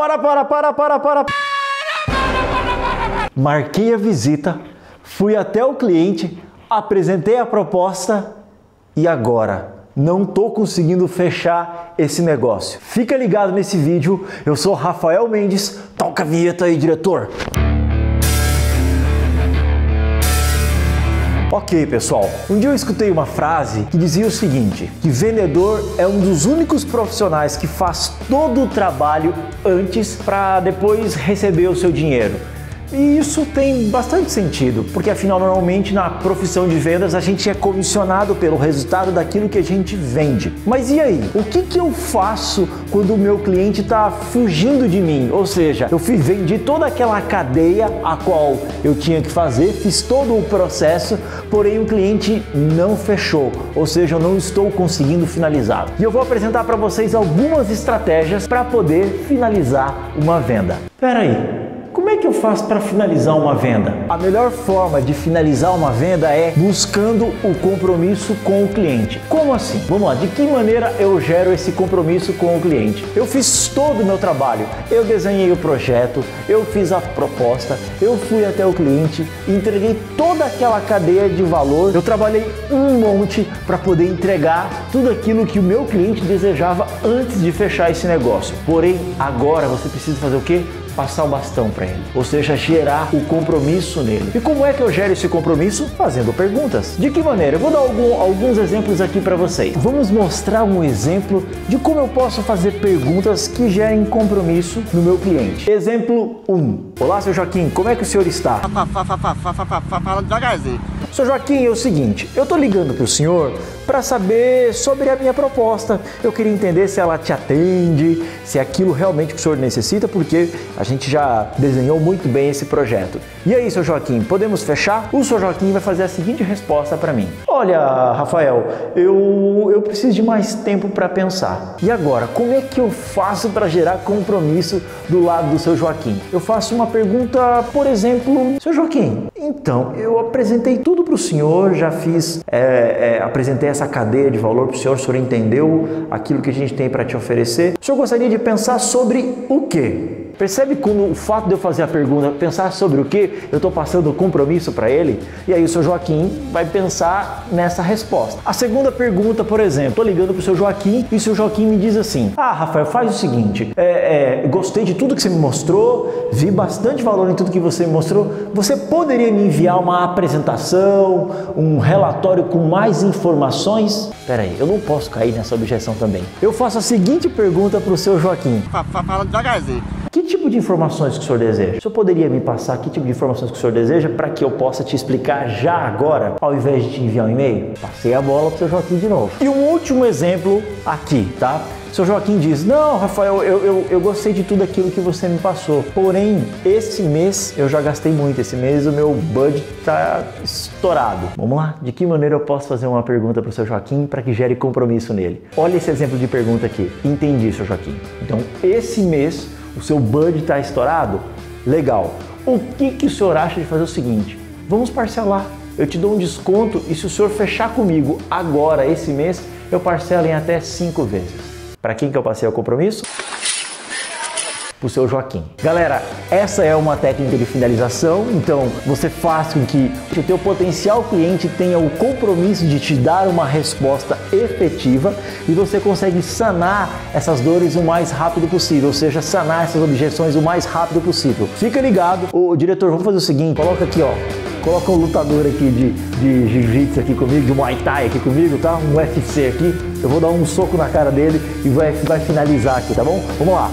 Para, para, para, para, para. Marquei a visita, fui até o cliente, apresentei a proposta e agora não estou conseguindo fechar esse negócio. Fica ligado nesse vídeo. Eu sou Rafael Mendes. Toca a vinheta aí, diretor. Ok, pessoal. Um dia eu escutei uma frase que dizia o seguinte: que vendedor é um dos únicos profissionais que faz todo o trabalho antes para depois receber o seu dinheiro. E isso tem bastante sentido, porque afinal, normalmente na profissão de vendas a gente é comissionado pelo resultado daquilo que a gente vende. Mas e aí? O que, que eu faço quando o meu cliente está fugindo de mim? Ou seja, eu fiz, vendi toda aquela cadeia a qual eu tinha que fazer, fiz todo o processo, porém o cliente não fechou, ou seja, eu não estou conseguindo finalizar. E eu vou apresentar para vocês algumas estratégias para poder finalizar uma venda. Pera aí, como é que eu faço para finalizar uma venda? A melhor forma de finalizar uma venda é buscando o compromisso com o cliente. Como assim? Vamos lá, de que maneira eu gero esse compromisso com o cliente? Eu fiz todo o meu trabalho, eu desenhei o projeto, eu fiz a proposta, eu fui até o cliente, entreguei toda aquela cadeia de valor, eu trabalhei um monte para poder entregar tudo aquilo que o meu cliente desejava antes de fechar esse negócio. Porém, agora você precisa fazer o quê? Passar o bastão para ele, ou seja, gerar o compromisso nele. E como é que eu gero esse compromisso? Fazendo perguntas. De que maneira? Eu vou dar algum, alguns exemplos aqui para vocês. Vamos mostrar um exemplo de como eu posso fazer perguntas que gerem compromisso no meu cliente. Exemplo 1. Olá, seu Joaquim, como é que o senhor está? Fala devagarzinho. Seu Joaquim, é o seguinte, eu tô ligando pro senhor para saber sobre a minha proposta. Eu queria entender se ela te atende, se é aquilo realmente que o senhor necessita, porque a gente já desenhou muito bem esse projeto. E aí, seu Joaquim, podemos fechar? O seu Joaquim vai fazer a seguinte resposta para mim: Olha, Rafael, eu, eu preciso de mais tempo para pensar. E agora, como é que eu faço para gerar compromisso do lado do seu Joaquim? Eu faço uma pergunta, por exemplo, seu Joaquim, então eu apresentei tudo para o senhor, já fiz, é, é, apresentei essa cadeia de valor para o senhor, o senhor entendeu aquilo que a gente tem para te oferecer. O senhor gostaria de pensar sobre o quê? Percebe como o fato de eu fazer a pergunta, pensar sobre o que eu estou passando compromisso para ele? E aí o seu Joaquim vai pensar nessa resposta. A segunda pergunta, por exemplo, estou ligando para o seu Joaquim e o seu Joaquim me diz assim: Ah, Rafael, faz o seguinte, é, é, gostei de tudo que você me mostrou, vi bastante valor em tudo que você me mostrou. Você poderia me enviar uma apresentação, um relatório com mais informações? Peraí, eu não posso cair nessa objeção também. Eu faço a seguinte pergunta para o seu Joaquim: Fala devagarzinho. Que tipo de informações que o senhor deseja? O senhor poderia me passar que tipo de informações que o senhor deseja para que eu possa te explicar já agora, ao invés de te enviar um e-mail? Passei a bola para o seu Joaquim de novo. E um último exemplo aqui, tá? Seu Joaquim diz: Não, Rafael, eu, eu, eu gostei de tudo aquilo que você me passou. Porém, esse mês eu já gastei muito. Esse mês o meu budget está estourado. Vamos lá? De que maneira eu posso fazer uma pergunta para o seu Joaquim para que gere compromisso nele? Olha esse exemplo de pergunta aqui. Entendi, seu Joaquim. Então, esse mês o seu budget está estourado? Legal. O que, que o senhor acha de fazer o seguinte? Vamos parcelar. Eu te dou um desconto e se o senhor fechar comigo agora, esse mês, eu parcelo em até cinco vezes. Para quem que eu passei o compromisso? Para o seu Joaquim. Galera, essa é uma técnica de finalização, então você faz com que o teu potencial cliente tenha o compromisso de te dar uma resposta efetiva e você consegue sanar essas dores o mais rápido possível, ou seja, sanar essas objeções o mais rápido possível. Fica ligado, o diretor, vamos fazer o seguinte, coloca aqui, ó, coloca um lutador aqui de, de jiu-jitsu aqui comigo, de Muay Thai aqui comigo, tá? Um UFC aqui. Eu vou dar um soco na cara dele e vai, vai finalizar aqui, tá bom? Vamos lá.